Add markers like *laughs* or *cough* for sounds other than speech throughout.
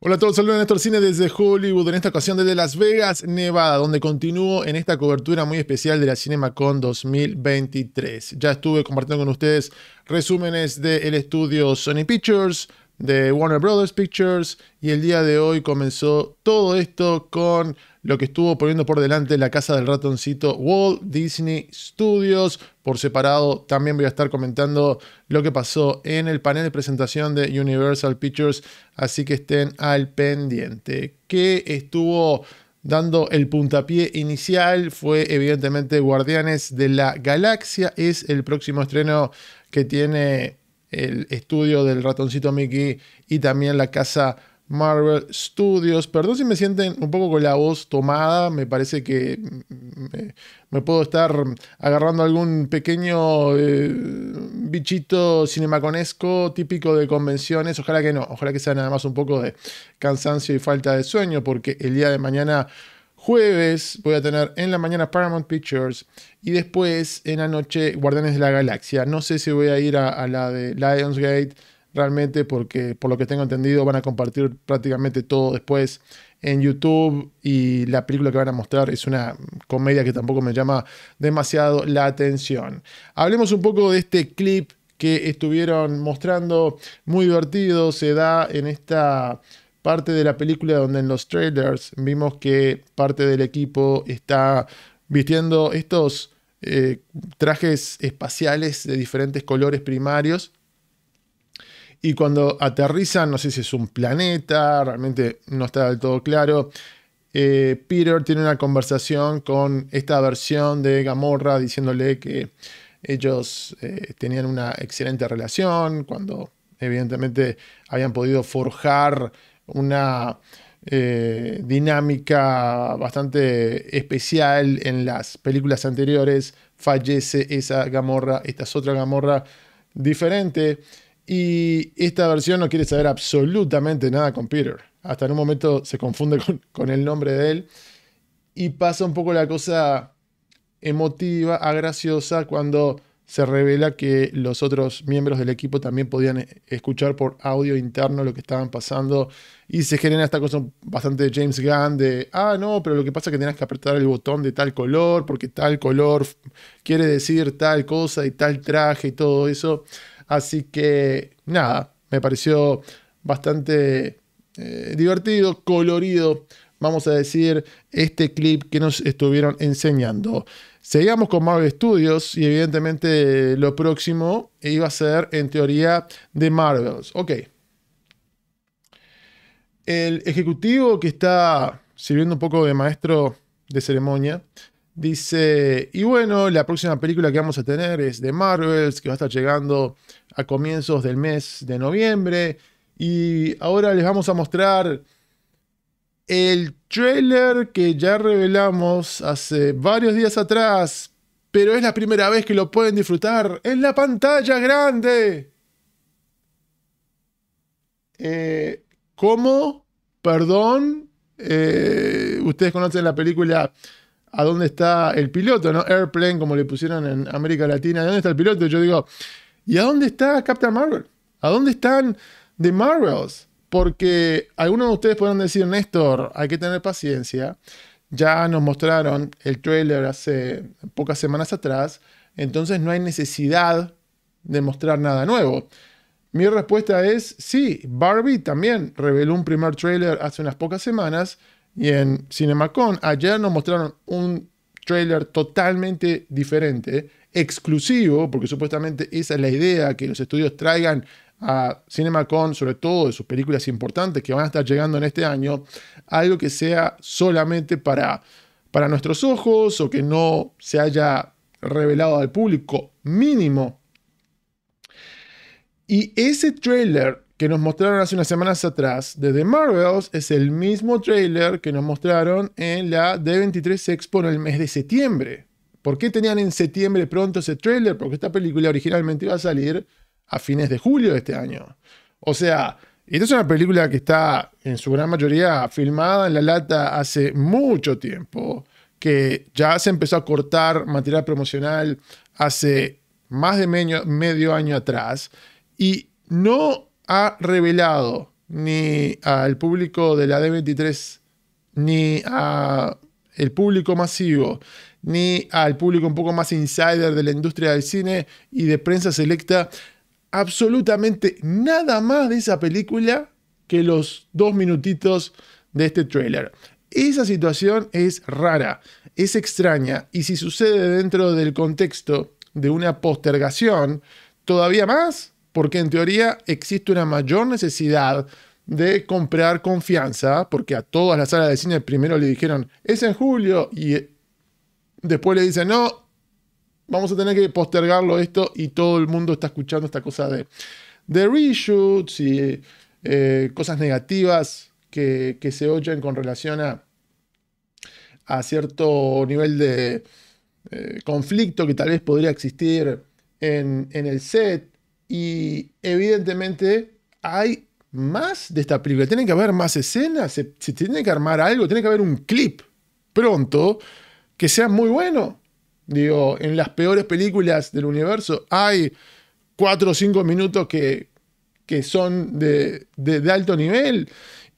Hola a todos, saludos Néstor Cine desde Hollywood, en esta ocasión desde Las Vegas, Nevada, donde continúo en esta cobertura muy especial de la CinemaCon 2023. Ya estuve compartiendo con ustedes resúmenes del estudio Sony Pictures, de Warner Brothers Pictures, y el día de hoy comenzó todo esto con lo que estuvo poniendo por delante la casa del ratoncito Walt Disney Studios. Por separado, también voy a estar comentando lo que pasó en el panel de presentación de Universal Pictures, así que estén al pendiente. Que estuvo dando el puntapié inicial fue evidentemente Guardianes de la Galaxia, es el próximo estreno que tiene el estudio del ratoncito Mickey y también la casa Marvel Studios. Perdón si me sienten un poco con la voz tomada, me parece que me, puedo estar agarrando algún pequeño eh, bichito cinemaconesco típico de convenciones. Ojalá que no, ojalá que sea nada más un poco de cansancio y falta de sueño, porque el día de mañana jueves voy a tener en la mañana Paramount Pictures y después en la noche Guardianes de la Galaxia. No sé si voy a ir a la de Lionsgate realmente porque por lo que tengo entendido van a compartir prácticamente todo después en YouTube y la película que van a mostrar es una comedia que tampoco me llama demasiado la atención. Hablemos un poco de este clip que estuvieron mostrando, muy divertido, se da en esta parte de la película donde en los trailers vimos que parte del equipo está vistiendo estos eh, trajes espaciales de diferentes colores primarios y cuando aterrizan, no sé si es un planeta, realmente no está del todo claro. Eh, Peter tiene una conversación con esta versión de Gamorra diciéndole que ellos eh, tenían una excelente relación, cuando evidentemente habían podido forjar una eh, dinámica bastante especial en las películas anteriores. Fallece esa Gamorra, esta es otra Gamorra diferente. Y esta versión no quiere saber absolutamente nada con Peter. Hasta en un momento se confunde *laughs* con, el nombre de él. Y pasa un poco la cosa emotiva a graciosa cuando se revela que los otros miembros del equipo también podían escuchar por audio interno lo que estaban pasando y se genera esta cosa bastante James Gunn de, ah, no, pero lo que pasa es que tienes que apretar el botón de tal color porque tal color quiere decir tal cosa y tal traje y todo eso. Así que nada, me pareció bastante eh, divertido, colorido, vamos a decir, este clip que nos estuvieron enseñando. Seguimos con Marvel Studios y evidentemente lo próximo iba a ser en teoría de Marvels. Ok. El ejecutivo que está sirviendo un poco de maestro de ceremonia Dice, y bueno, la próxima película que vamos a tener es de Marvels, que va a estar llegando a comienzos del mes de noviembre. Y ahora les vamos a mostrar el trailer que ya revelamos hace varios días atrás, pero es la primera vez que lo pueden disfrutar en la pantalla grande. Eh, ¿Cómo? Perdón. Eh, Ustedes conocen la película a dónde está el piloto, ¿no? Airplane, como le pusieron en América Latina, ¿dónde está el piloto? Yo digo, ¿y a dónde está Captain Marvel? ¿A dónde están The Marvels? Porque algunos de ustedes podrán decir, Néstor, hay que tener paciencia. Ya nos mostraron el trailer hace pocas semanas atrás, entonces no hay necesidad de mostrar nada nuevo. Mi respuesta es sí, Barbie también reveló un primer trailer hace unas pocas semanas y en CinemaCon ayer nos mostraron un trailer totalmente diferente, exclusivo, porque supuestamente esa es la idea, que los estudios traigan a CinemaCon, sobre todo de sus películas importantes que van a estar llegando en este año, algo que sea solamente para, para nuestros ojos o que no se haya revelado al público mínimo. Y ese trailer que nos mostraron hace unas semanas atrás de The Marvels es el mismo trailer que nos mostraron en la D23 Expo en el mes de septiembre. ¿Por qué tenían en septiembre pronto ese trailer? Porque esta película originalmente iba a salir a fines de julio de este año. O sea, esta es una película que está en su gran mayoría filmada en la lata hace mucho tiempo, que ya se empezó a cortar material promocional hace más de medio, medio año atrás y no ha revelado ni al público de la D23, ni a el público masivo, ni al público un poco más insider de la industria del cine y de prensa selecta, absolutamente nada más de esa película que los dos minutitos de este trailer. Esa situación es rara, es extraña y si sucede dentro del contexto de una postergación, todavía más, porque en teoría existe una mayor necesidad de comprar confianza, porque a todas las salas de cine primero le dijeron, es en julio, y después le dicen, no, vamos a tener que postergarlo esto, y todo el mundo está escuchando esta cosa de, de reshoots y eh, cosas negativas que, se oyen con relación a, a cierto nivel de eh, conflicto que tal vez podría existir en, en el set, y evidentemente hay más de esta película. Tiene que haber más escenas, se, tiene que armar algo, tiene que haber un clip pronto que sea muy bueno. Digo, en las peores películas del universo hay cuatro o cinco minutos que, que son de, de, alto nivel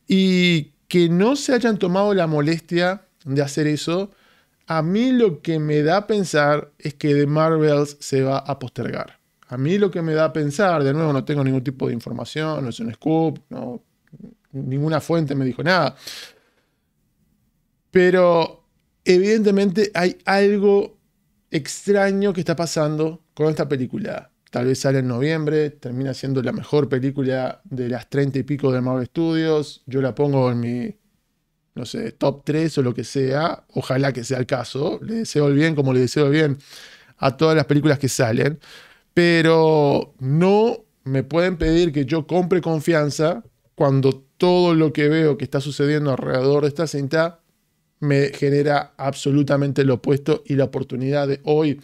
y que no se hayan tomado la molestia de hacer eso, a mí lo que me da a pensar es que The Marvels se va a postergar. A mí lo que me da a pensar, de nuevo no tengo ningún tipo de información, no es un scoop, no, ninguna fuente me dijo nada. Pero evidentemente hay algo extraño que está pasando con esta película. Tal vez sale en noviembre, termina siendo la mejor película de las 30 y pico de Marvel Studios. Yo la pongo en mi, no sé, top 3 o lo que sea. Ojalá que sea el caso. Le deseo el bien como le deseo el bien a todas las películas que salen pero no me pueden pedir que yo compre confianza cuando todo lo que veo que está sucediendo alrededor de esta cinta me genera absolutamente lo opuesto y la oportunidad de hoy.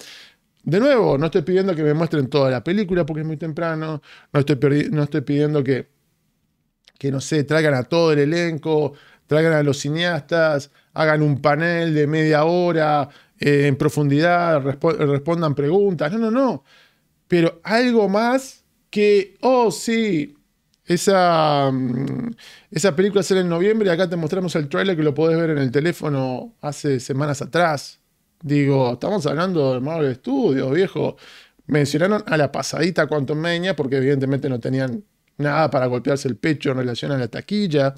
De nuevo, no estoy pidiendo que me muestren toda la película porque es muy temprano, no estoy, no estoy pidiendo que, que, no sé, traigan a todo el elenco, traigan a los cineastas, hagan un panel de media hora eh, en profundidad, respondan preguntas. No, no, no pero algo más que, oh sí, esa, mm, esa película sale en noviembre y acá te mostramos el trailer que lo podés ver en el teléfono hace semanas atrás. Digo, estamos hablando de Marvel Studios, viejo. Mencionaron a la pasadita Quantum Meña porque evidentemente no tenían nada para golpearse el pecho en relación a la taquilla.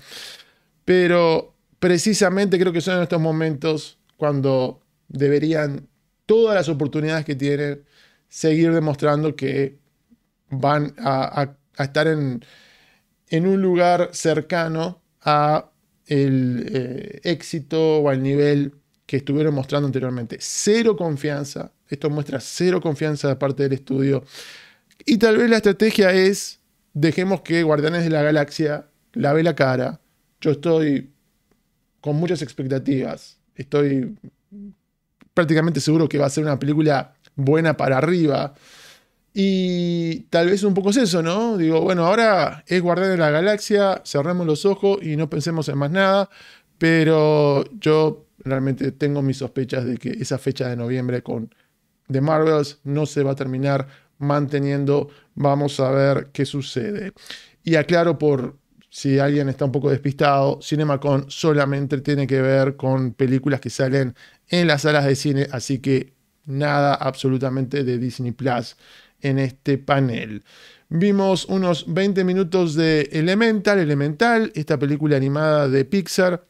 Pero precisamente creo que son en estos momentos cuando deberían todas las oportunidades que tienen seguir demostrando que van a, estar en, un lugar cercano a el eh, éxito o al nivel que estuvieron mostrando anteriormente. Cero confianza. Esto muestra cero confianza de parte del estudio. Y tal vez la estrategia es, dejemos que Guardianes de la Galaxia lave la cara. Yo estoy con muchas expectativas. Estoy prácticamente seguro que va a ser una película buena para arriba. Y tal vez un poco es eso, ¿no? Digo, bueno, ahora es guardar de la Galaxia, cerremos los ojos y no pensemos en más nada, pero yo realmente tengo mis sospechas de que esa fecha de noviembre con The Marvels no se va a terminar manteniendo. Vamos a ver qué sucede. Y aclaro por si alguien está un poco despistado, CinemaCon solamente tiene que ver con películas que salen en las salas de cine, así que nada absolutamente de Disney Plus en este panel. Vimos unos 20 minutos de Elemental, Elemental, esta película animada de Pixar.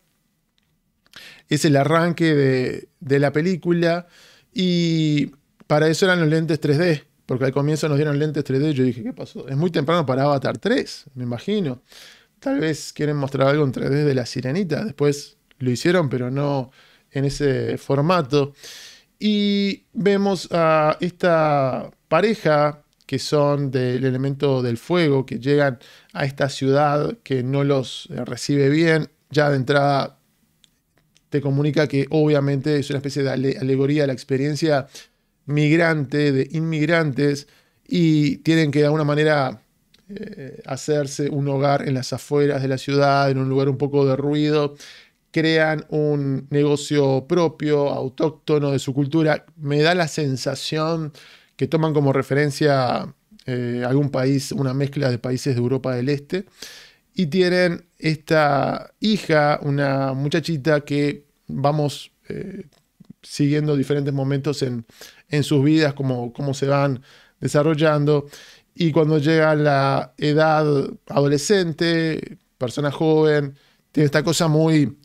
Es el arranque de, la película y para eso eran los lentes 3D, porque al comienzo nos dieron lentes 3D. Yo dije, ¿qué pasó? Es muy temprano para Avatar 3, me imagino. Tal vez quieren mostrar algo en 3D de la sirenita. Después lo hicieron, pero no en ese formato. Y vemos a esta pareja que son del elemento del fuego, que llegan a esta ciudad que no los eh, recibe bien. Ya de entrada te comunica que obviamente es una especie de alegoría a la experiencia migrante, de inmigrantes, y tienen que de alguna manera eh, hacerse un hogar en las afueras de la ciudad, en un lugar un poco de ruido, crean un negocio propio, autóctono de su cultura. Me da la sensación que toman como referencia eh, algún país, una mezcla de países de Europa del Este. y tienen esta hija, una muchachita que vamos eh, siguiendo diferentes momentos en, sus vidas, como cómo se van desarrollando. Y cuando llega la edad adolescente, persona joven, tiene esta cosa muy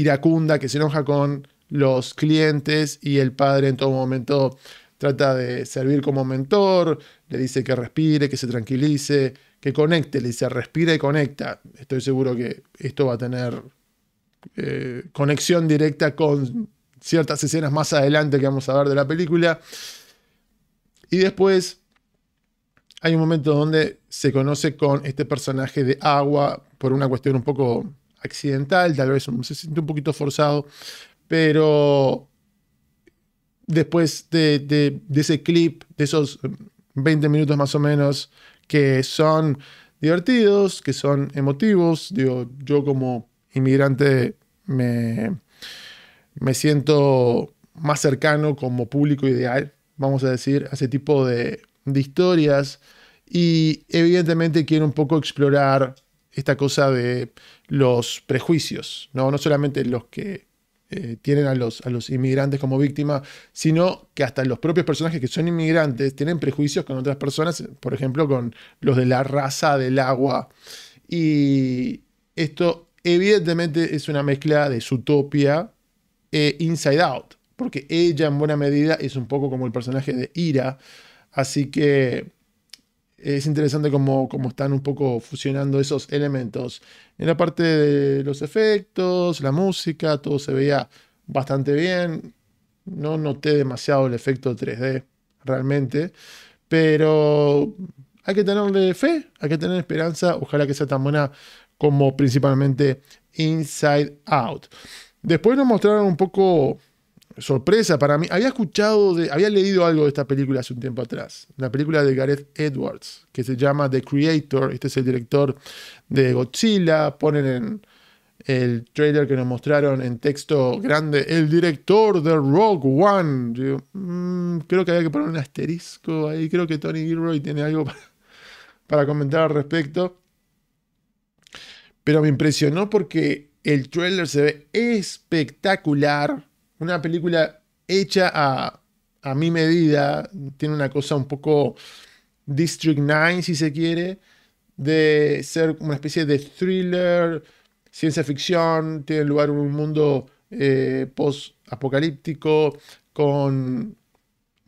iracunda que se enoja con los clientes y el padre en todo momento trata de servir como mentor, le dice que respire, que se tranquilice, que conecte, le dice respira y conecta. Estoy seguro que esto va a tener eh, conexión directa con ciertas escenas más adelante que vamos a ver de la película. Y después hay un momento donde se conoce con este personaje de agua por una cuestión un poco accidental, tal vez se siente un poquito forzado, pero después de, ese clip, de esos 20 minutos más o menos, que son divertidos, que son emotivos, digo, yo como inmigrante me, me siento más cercano como público ideal, vamos a decir, a ese tipo de historias. Y evidentemente quiero un poco explorar esta cosa de los prejuicios, no, no solamente los que eh, tienen a los, a los inmigrantes como víctima, sino que hasta los propios personajes que son inmigrantes tienen prejuicios con otras personas, por ejemplo, con los de la raza del agua. Y esto evidentemente es una mezcla de Zootopia e Inside Out, porque ella en buena medida es un poco como el personaje de Ira, así que es interesante cómo, están un poco fusionando esos elementos. En la parte de los efectos, la música, todo se veía bastante bien. No noté demasiado el efecto 3D realmente, pero hay que tenerle fe, hay que tener esperanza. Ojalá que sea tan buena como principalmente Inside Out. Después nos mostraron un poco sorpresa para mí. Había escuchado, había leído algo de esta película hace un tiempo atrás. La película de Gareth Edwards, que se llama The Creator. Este es el director de Godzilla. Ponen en el trailer que nos mostraron en texto grande, el director de Rogue One. Mm, creo que había que poner un asterisco ahí. Creo que Tony Gilroy tiene algo para comentar al respecto. Pero me impresionó porque el trailer se ve espectacular una película hecha a, mi medida, tiene una cosa un poco District 9, si se quiere, de ser una especie de thriller, ciencia ficción, tiene lugar en un mundo eh, post-apocalíptico, con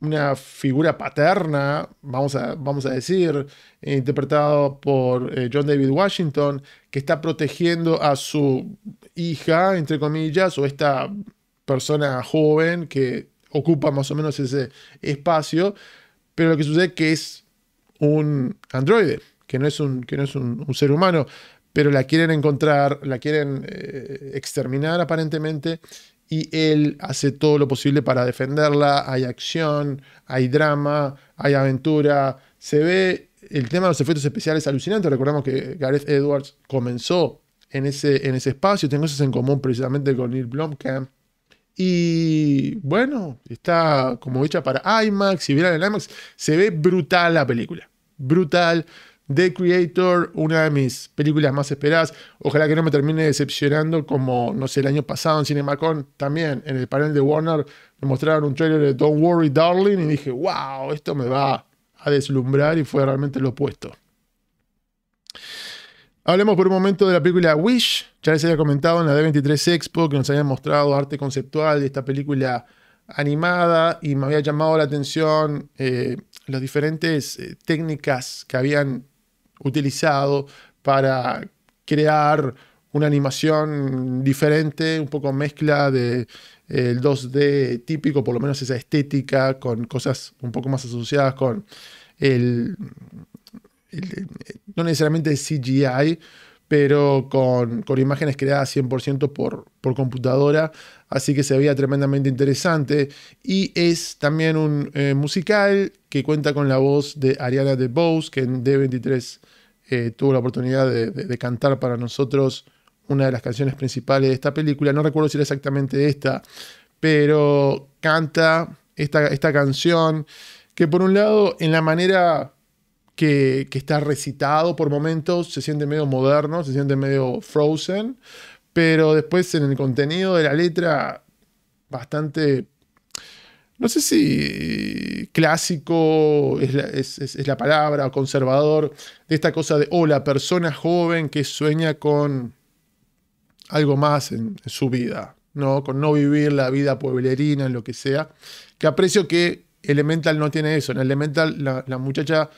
una figura paterna, vamos a, vamos a decir, interpretado por eh, John David Washington, que está protegiendo a su hija, entre comillas, o esta persona joven que ocupa más o menos ese espacio, pero lo que sucede es que es un androide, que no es un, que no es un, ser humano, pero la quieren encontrar, la quieren eh, exterminar aparentemente, y él hace todo lo posible para defenderla, hay acción, hay drama, hay aventura, se ve el tema de los efectos especiales alucinante, recordamos que Gareth Edwards comenzó en ese, en ese espacio, tengo cosas en común precisamente con Neil Blomkamp, y bueno, está como hecha para IMAX. Si vieran el IMAX, se ve brutal la película. Brutal. The Creator, una de mis películas más esperadas. Ojalá que no me termine decepcionando como, no sé, el año pasado en CinemaCon. También en el panel de Warner me mostraron un trailer de Don't Worry Darling y dije, wow, esto me va a deslumbrar y fue realmente lo opuesto. Hablemos por un momento de la película Wish. Ya les había comentado en la D23 Expo que nos habían mostrado arte conceptual de esta película animada y me había llamado la atención eh, las diferentes eh, técnicas que habían utilizado para crear una animación diferente, un poco mezcla de eh, el 2D típico, por lo menos esa estética, con cosas un poco más asociadas con el, no necesariamente CGI, pero con, imágenes creadas 100% por, por computadora, así que se veía tremendamente interesante. Y es también un eh, musical que cuenta con la voz de Ariana DeBose, que en D23 eh, tuvo la oportunidad de, cantar para nosotros una de las canciones principales de esta película. No recuerdo si era exactamente esta, pero canta esta, esta canción que por un lado en la manera que, está recitado por momentos, se siente medio moderno, se siente medio frozen, pero después en el contenido de la letra, bastante no sé si clásico es la, palabra, o conservador, de esta cosa de, oh, la persona joven que sueña con algo más en, su vida, ¿no? Con no vivir la vida pueblerina, en lo que sea. Que aprecio que Elemental no tiene eso. En Elemental, la, muchacha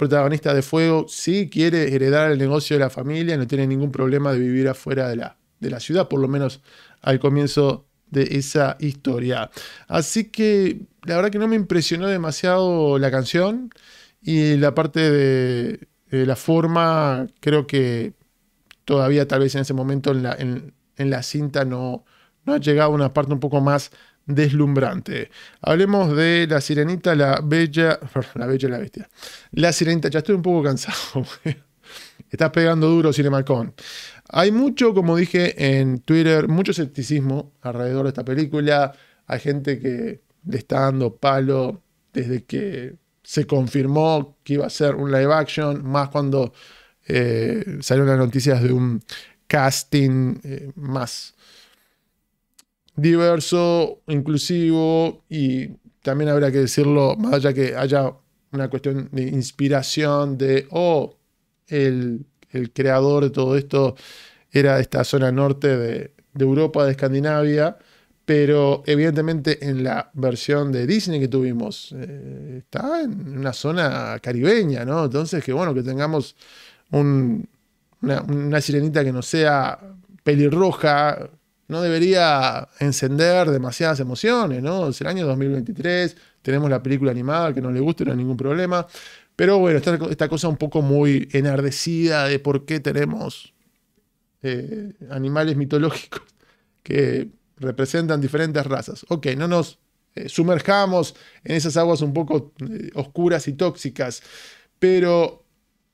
protagonista de Fuego sí quiere heredar el negocio de la familia, no tiene ningún problema de vivir afuera de la, de la ciudad, por lo menos al comienzo de esa historia. Así que la verdad que no me impresionó demasiado la canción y la parte de, la forma, creo que todavía tal vez en ese momento en la, en, la cinta no, no ha llegado a una parte un poco más deslumbrante. Hablemos de la sirenita, la bella, la bella y la bestia. La sirenita, ya estoy un poco cansado. *laughs* Estás pegando duro, Cinemacón. Hay mucho, como dije en Twitter, mucho escepticismo alrededor de esta película. Hay gente que le está dando palo desde que se confirmó que iba a ser un live action, más cuando eh, salieron las noticias de un casting eh, más diverso, inclusivo y también habrá que decirlo, más allá que haya una cuestión de inspiración de, oh, el el creador de todo esto era de esta zona norte de, Europa, de Escandinavia, pero evidentemente en la versión de Disney que tuvimos eh, está en una zona caribeña, ¿no? Entonces, que bueno, que tengamos una, una, sirenita que no sea pelirroja, no debería encender demasiadas emociones, ¿no? Es el año 2023, tenemos la película animada, que no le guste, no hay ningún problema. Pero bueno, esta, esta cosa un poco muy enardecida de por qué tenemos eh, animales mitológicos *laughs* que representan diferentes razas. Ok, no nos eh, sumerjamos en esas aguas un poco eh, oscuras y tóxicas, pero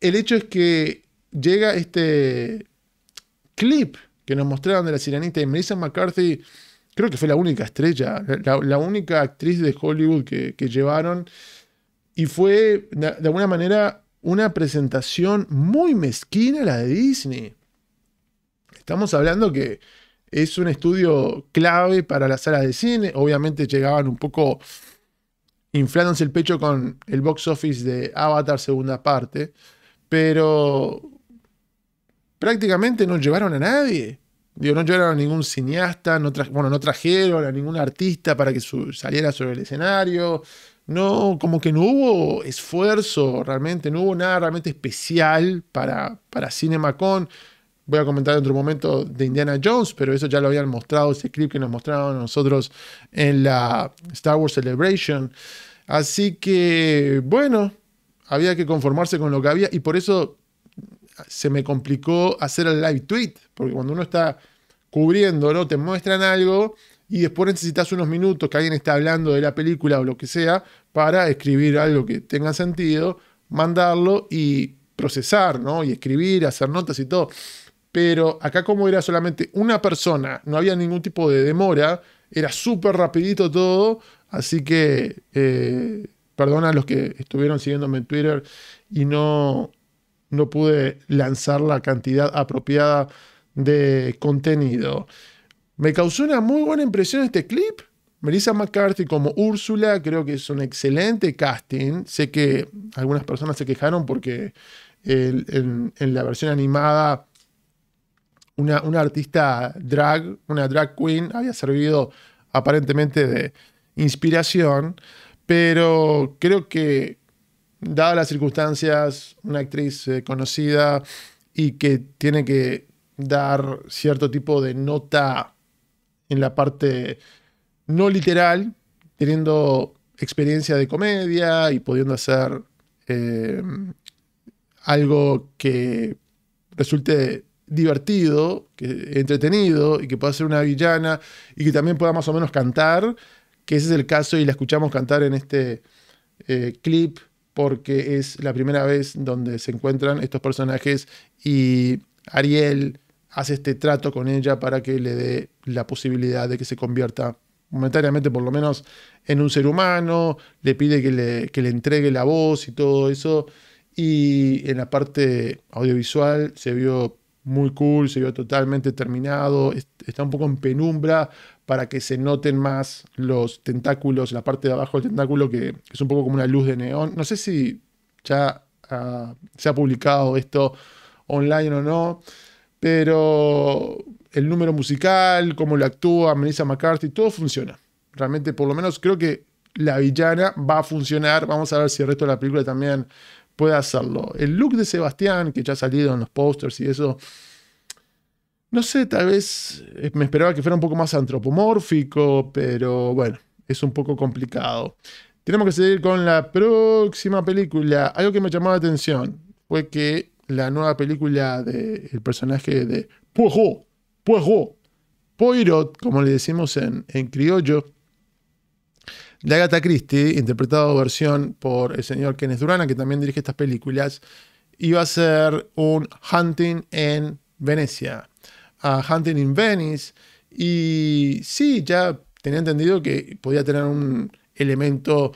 el hecho es que llega este clip que nos mostraron de la sirenita y Melissa McCarthy, creo que fue la única estrella, la, única actriz de Hollywood que, que llevaron. Y fue, de, alguna manera, una presentación muy mezquina la de Disney. Estamos hablando que es un estudio clave para las salas de cine. Obviamente llegaban un poco inflándose el pecho con el box office de Avatar segunda parte, pero prácticamente no llevaron a nadie. No llevaron a ningún cineasta, no bueno, no trajeron a ningún artista para que saliera sobre el escenario, no, como que no hubo esfuerzo realmente, no hubo nada realmente especial para, para CinemaCon. Voy a comentar en otro momento de Indiana Jones, pero eso ya lo habían mostrado, ese clip que nos mostraron nosotros en la Star Wars Celebration. Así que, bueno, había que conformarse con lo que había y por eso se me complicó hacer el live tweet, porque cuando uno está cubriendo, ¿no? Te muestran algo y después necesitas unos minutos que alguien está hablando de la película o lo que sea para escribir algo que tenga sentido, mandarlo y procesar, ¿no? Y escribir, hacer notas y todo. Pero acá como era solamente una persona, no había ningún tipo de demora, era súper rapidito todo, así que eh, perdona a los que estuvieron siguiéndome en Twitter y no, no pude lanzar la cantidad apropiada de contenido. Me causó una muy buena impresión este clip. Melissa McCarthy como Úrsula creo que es un excelente casting. Sé que algunas personas se quejaron porque en, la versión animada una, artista drag, una drag queen, había servido aparentemente de inspiración, pero creo que dadas las circunstancias, una actriz eh, conocida y que tiene que dar cierto tipo de nota en la parte no literal, teniendo experiencia de comedia y pudiendo hacer eh, algo que resulte divertido, que, entretenido y que pueda ser una villana y que también pueda más o menos cantar, que ese es el caso y la escuchamos cantar en este eh, clip porque es la primera vez donde se encuentran estos personajes y Ariel hace este trato con ella para que le dé la posibilidad de que se convierta momentáneamente por lo menos en un ser humano, le pide que le, le entregue la voz y todo eso. Y en la parte audiovisual se vio muy cool, se vio totalmente terminado, está un poco en penumbra para que se noten más los tentáculos, la parte de abajo del tentáculo que, es un poco como una luz de neón. No sé si ya ah, se ha publicado esto online o no, pero el número musical, cómo lo actúa Melissa McCarthy, todo funciona. Realmente, por lo menos creo que la villana va a funcionar. Vamos a ver si el resto de la película también puede hacerlo. El look de Sebastián, que ya ha salido en los posters y eso, no sé, tal vez eh, me esperaba que fuera un poco más antropomórfico, pero bueno, es un poco complicado. Tenemos que seguir con la próxima película. Algo que me llamó la atención fue que la nueva película del personaje de Poirot, Poirot, Poirot, como le decimos en, criollo, de Agatha Christie, interpretado versión por el señor Kenneth Durana, que también dirige estas películas, iba a ser un Hunting en Venecia, a Hunting in Venice, y sí, ya tenía entendido que podía tener un elemento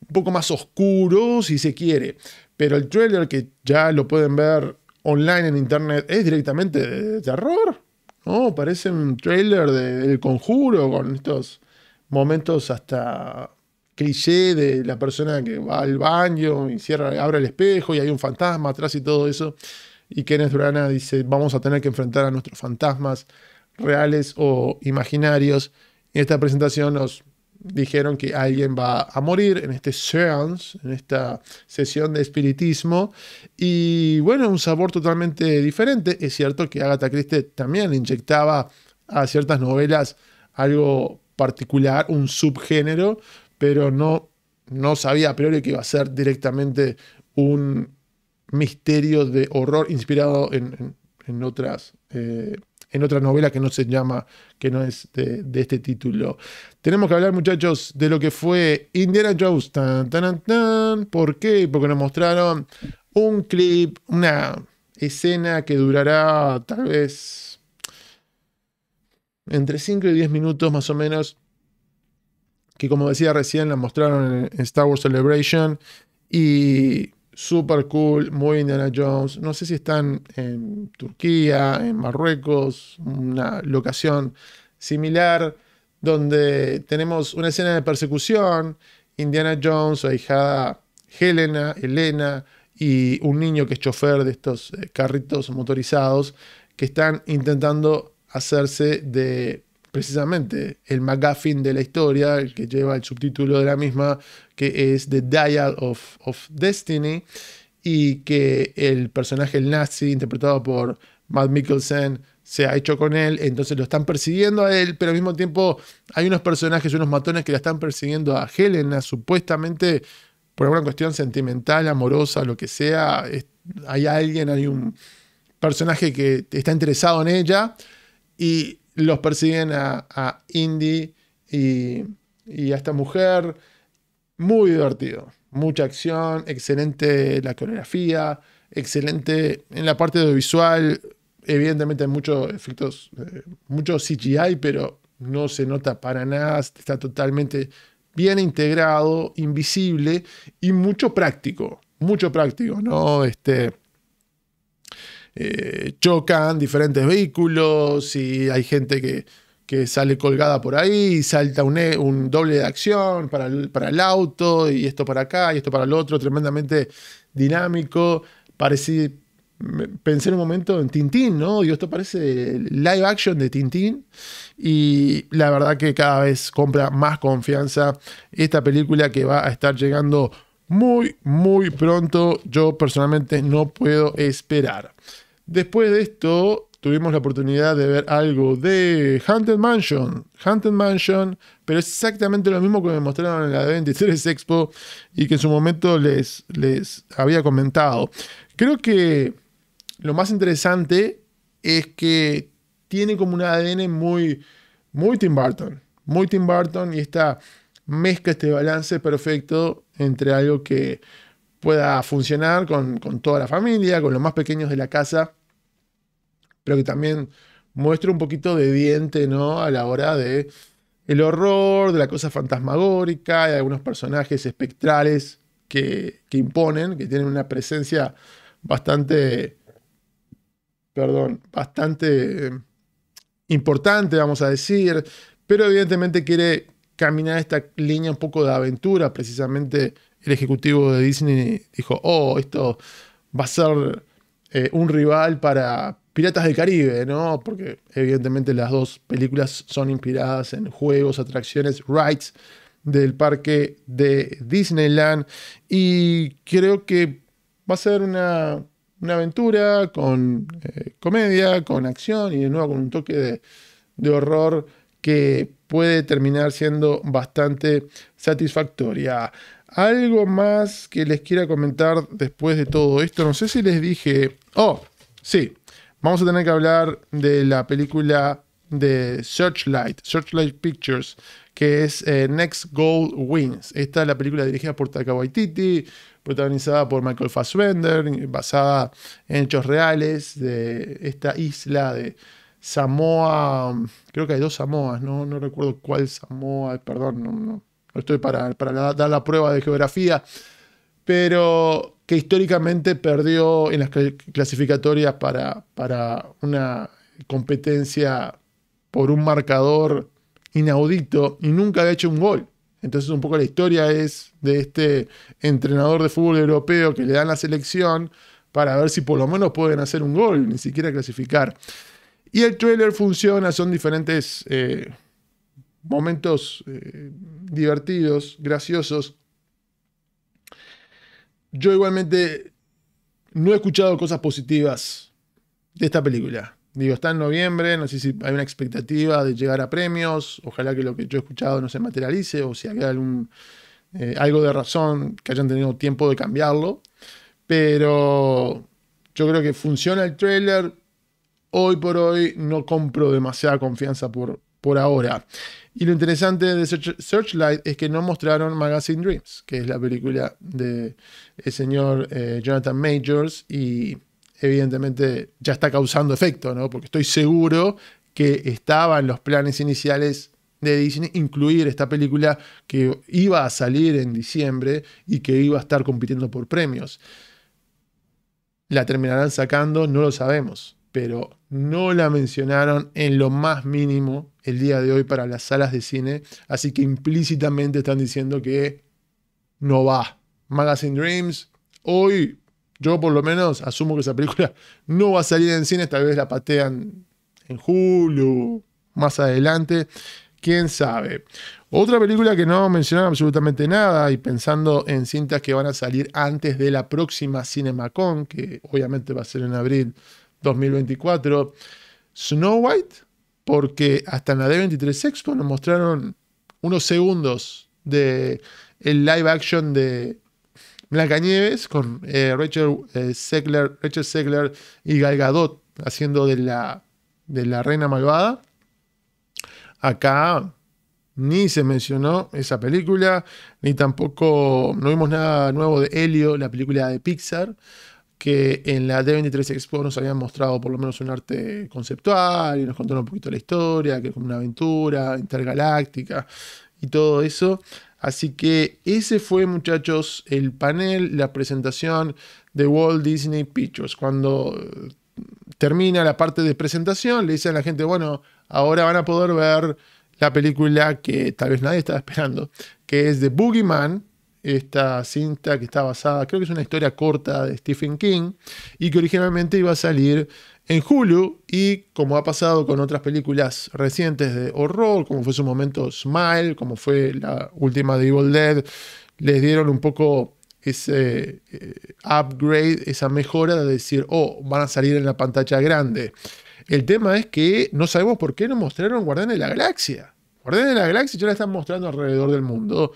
un poco más oscuro, si se quiere, pero el trailer que ya lo pueden ver online en internet es directamente de terror. ¿no? Parece un trailer del conjuro con estos momentos hasta cliché de la persona que va al baño y cierra, abre el espejo y hay un fantasma atrás y todo eso. Y Kenneth Branagh dice, vamos a tener que enfrentar a nuestros fantasmas reales o imaginarios. En esta presentación nos dijeron que alguien va a morir en este seance, en esta sesión de espiritismo. Y bueno, un sabor totalmente diferente. Es cierto que Agatha Christie también inyectaba a ciertas novelas algo particular, un subgénero, pero no, no sabía a priori que iba a ser directamente un misterio de horror inspirado en, otras, eh, en otra novela que no se llama, que no es de, este título. Tenemos que hablar, muchachos, de lo que fue Indiana Jones. Tan, tan, tan. ¿Por qué? Porque nos mostraron un clip, una escena que durará tal vez entre 5 y 10 minutos más o menos, que como decía recién la mostraron en Star Wars Celebration y super cool, muy Indiana Jones. No sé si están en Turquía, en Marruecos, una locación similar donde tenemos una escena de persecución, Indiana Jones, su hijada Helena, Elena y un niño que es chofer de estos eh, carritos motorizados que están intentando hacerse de precisamente el McGuffin de la historia, el que lleva el subtítulo de la misma, que es The Dial of, of Destiny, y que el personaje, el nazi, interpretado por Matt Mikkelsen, se ha hecho con él, entonces lo están persiguiendo a él, pero al mismo tiempo hay unos personajes, unos matones que la están persiguiendo a Helena, supuestamente por alguna cuestión sentimental, amorosa, lo que sea, hay alguien, hay un personaje que está interesado en ella, y los persiguen a, Indy y, a esta mujer. Muy divertido, mucha acción, excelente la coreografía, excelente en la parte audiovisual. Evidentemente hay muchos efectos, eh, mucho CGI, pero no se nota para nada, está totalmente bien integrado, invisible y mucho práctico, mucho práctico, ¿no? Este, eh, chocan diferentes vehículos y hay gente que, sale colgada por ahí y salta un, e, un doble de acción para el, para el, auto y esto para acá y esto para el otro, tremendamente dinámico. Parecí, pensé en un momento en Tintín, ¿no? Digo, esto parece live action de Tintín y la verdad que cada vez compra más confianza esta película que va a estar llegando muy, muy pronto. Yo personalmente no puedo esperar. Después de esto, tuvimos la oportunidad de ver algo de Haunted Mansion. Haunted Mansion, pero es exactamente lo mismo que me mostraron en la 23 Expo y que en su momento les, les había comentado. Creo que lo más interesante es que tiene como un ADN muy, muy Tim Burton. Muy Tim Burton y esta mezcla, este balance perfecto entre algo que pueda funcionar con, toda la familia, con los más pequeños de la casa, pero que también muestre un poquito de diente, ¿no? A la hora de el horror, de la cosa fantasmagórica, de algunos personajes espectrales que, imponen, que tienen una presencia bastante, perdón, bastante eh, importante, vamos a decir, pero evidentemente quiere caminar esta línea un poco de aventura. Precisamente el ejecutivo de Disney dijo, oh, esto va a ser eh, un rival para Piratas del Caribe, ¿no? Porque evidentemente las dos películas son inspiradas en juegos, atracciones, rides del parque de Disneyland. Y creo que va a ser una, aventura con eh, comedia, con acción y de nuevo con un toque de horror que puede terminar siendo bastante satisfactoria. Algo más que les quiera comentar después de todo esto. No sé si les dije. Oh, sí. Vamos a tener que hablar de la película de Searchlight, Searchlight Pictures, que es eh, Next Goal Wins. Esta es la película dirigida por Taika Waititi, protagonizada por Michael Fassbender, basada en hechos reales de esta isla de Samoa. Creo que hay dos Samoas, no, no recuerdo cuál Samoa, perdón, no, estoy para, para dar la prueba de geografía, pero que históricamente perdió en las clasificatorias para, para una competencia por un marcador inaudito y nunca había hecho un gol. Entonces un poco la historia es de este entrenador de fútbol europeo que le dan la selección para ver si por lo menos pueden hacer un gol, ni siquiera clasificar. Y el trailer funciona, son diferentes eh, momentos eh, divertidos, graciosos. Yo igualmente no he escuchado cosas positivas de esta película. Digo, está en noviembre, no sé si hay una expectativa de llegar a premios, ojalá que lo que yo he escuchado no se materialice o si hay algún, eh, algo de razón que hayan tenido tiempo de cambiarlo, pero yo creo que funciona el trailer, hoy por hoy no compro demasiada confianza por, por ahora. Y lo interesante de Searchlight es que no mostraron Magazine Dreams, que es la película del el señor eh, Jonathan Majors y evidentemente ya está causando efecto, ¿no? Porque estoy seguro que estaba en los planes iniciales de Disney incluir esta película que iba a salir en diciembre y que iba a estar compitiendo por premios. ¿La terminarán sacando? No lo sabemos, pero no la mencionaron en lo más mínimo el día de hoy para las salas de cine, así que implícitamente están diciendo que no va. Magazine Dreams, hoy yo por lo menos asumo que esa película *laughs* no va a salir en cine, tal vez la patean en julio, más adelante, quién sabe. Otra película que no mencionaron absolutamente nada y pensando en cintas que van a salir antes de la próxima CinemaCon, que obviamente va a ser en abril 2024, Snow White, porque hasta en la D23 Expo nos mostraron unos segundos de el live action de Blancanieves con eh, Rachel, eh, Rachel y Gal Gadot haciendo de la, de la reina malvada. Acá ni se mencionó esa película, ni tampoco no vimos nada nuevo de Helio, la película de Pixar, que en la D23 Expo nos habían mostrado por lo menos un arte conceptual y nos contaron un poquito la historia, que es como una aventura intergaláctica y todo eso. Así que ese fue, muchachos, el panel, la presentación de Walt Disney Pictures. Cuando eh, termina la parte de presentación, le dicen a la gente, bueno, ahora van a poder ver la película que tal vez nadie estaba esperando, que es The Boogeyman, esta cinta que está basada, creo que es una historia corta de Stephen King, y que originalmente iba a salir en Hulu y como ha pasado con otras películas recientes de horror, como fue su momento Smile, como fue la última de Evil Dead, les dieron un poco ese eh, upgrade, esa mejora de decir, oh, van a salir en la pantalla grande. El tema es que no sabemos por qué no mostraron Guardianes de la Galaxia. Guardianes de la Galaxia ya la están mostrando alrededor del mundo.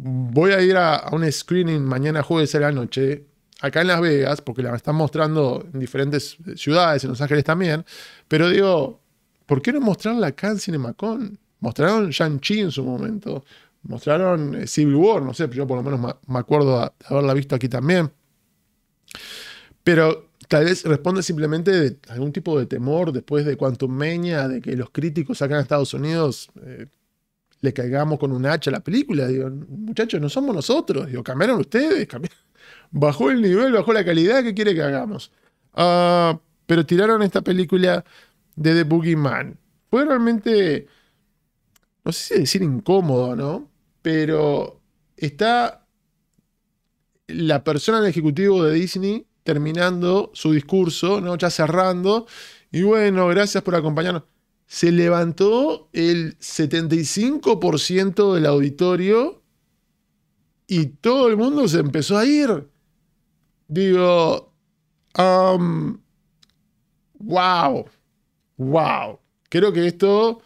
Voy a ir a, un screening mañana jueves a la noche acá en Las Vegas, porque la están mostrando en diferentes ciudades, en Los Ángeles también, pero digo, ¿por qué no mostrarla acá en CinemaCon? Mostraron Shang-Chi en su momento, mostraron eh, Civil War, no sé, yo por lo menos me acuerdo de haberla visto aquí también. Pero tal vez responde simplemente de algún tipo de temor después de Quantum Meña, de que los críticos acá en Estados Unidos eh, le caigamos con un hacha a la película. Digo, muchachos, no somos nosotros. Digo, cambiaron ustedes, bajó el nivel, bajó la calidad, ¿qué quiere que hagamos? Ah, pero tiraron esta película de The Boogeyman. Fue realmente, no sé si decir incómodo, ¿no? Pero está la persona del ejecutivo de Disney terminando su discurso. Ya cerrando. Y bueno, gracias por acompañarnos se levantó el 75% del auditorio y todo el mundo se empezó a ir. Digo, um, wow, wow. Creo que esto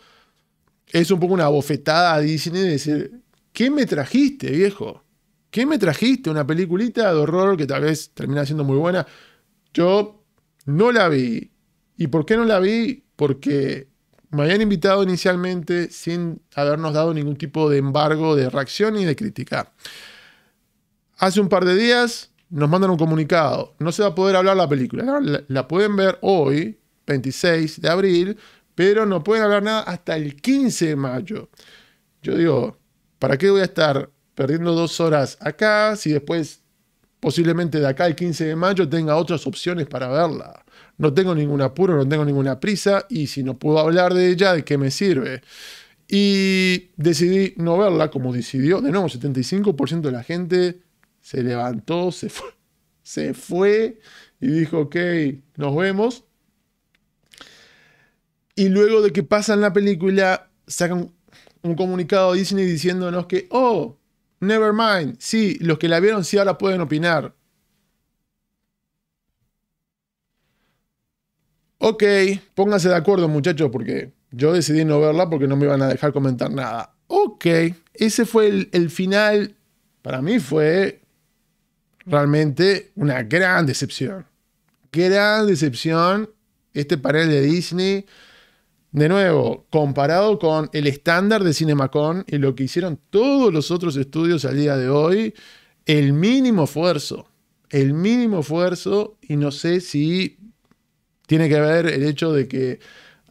es un poco una bofetada a Disney de decir, ¿qué me trajiste, viejo? ¿Qué me trajiste? Una peliculita de horror que tal vez termina siendo muy buena. Yo no la vi. ¿Y por qué no la vi? Porque me habían invitado inicialmente sin habernos dado ningún tipo de embargo de reacción ni de crítica. Hace un par de días nos mandan un comunicado. No se va a poder hablar la película. La, pueden ver hoy, 26 de abril, pero no pueden hablar nada hasta el 15 de mayo. Yo digo, ¿para qué voy a estar perdiendo dos horas acá si después posiblemente de acá al 15 de mayo tenga otras opciones para verla? No tengo ningún apuro, no tengo ninguna prisa y si no puedo hablar de ella, ¿de qué me sirve? Y decidí no verla como decidió. De nuevo, 75% de la gente se levantó, se fue, *laughs* se fue y dijo, ok, nos vemos. Y luego de que pasan la película, sacan un comunicado a Disney diciéndonos que, oh, never mind, sí, los que la vieron sí ahora pueden opinar. Ok, pónganse de acuerdo muchachos porque yo decidí no verla porque no me iban a dejar comentar nada. Ok, ese fue el, final. Para mí fue realmente una gran decepción. Gran decepción este panel de Disney. De nuevo, comparado con el estándar de CinemaCon y lo que hicieron todos los otros estudios al día de hoy, el mínimo esfuerzo. El mínimo esfuerzo y no sé si tiene que ver el hecho de que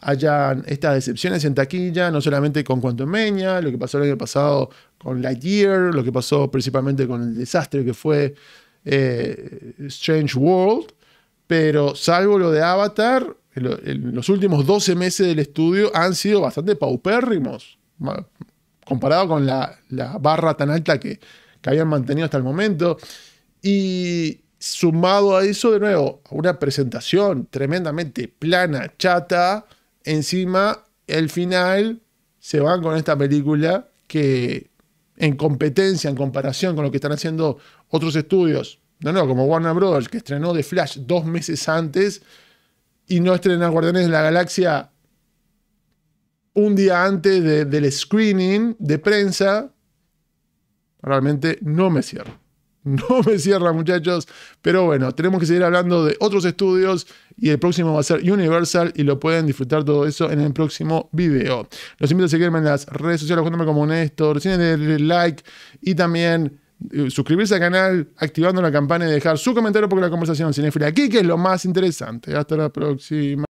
hayan estas decepciones en taquilla, no solamente con Quantum Meña, lo que pasó el año pasado con Lightyear, lo que pasó principalmente con el desastre que fue eh, Strange World, pero salvo lo de Avatar, en, los últimos 12 meses del estudio han sido bastante paupérrimos, comparado con la, barra tan alta que, que habían mantenido hasta el momento. Y, sumado a eso, de nuevo, una presentación tremendamente plana, chata, encima, el final se van con esta película que en competencia, en comparación con lo que están haciendo otros estudios, no, no, como Warner Bros., que estrenó The Flash dos meses antes y no estrena Guardianes de la Galaxia un día antes del screening de prensa, realmente no me cierro. *laughs* No me cierra, muchachos. Pero bueno, tenemos que seguir hablando de otros estudios y el próximo va a ser Universal y lo pueden disfrutar todo eso en el próximo video. Los invito a seguirme en las redes sociales, juntándome como Néstor, darle like y también eh, suscribirse al canal, activando la campana y dejar su comentario porque la conversación cinéfila aquí, que es lo más interesante. Hasta la próxima.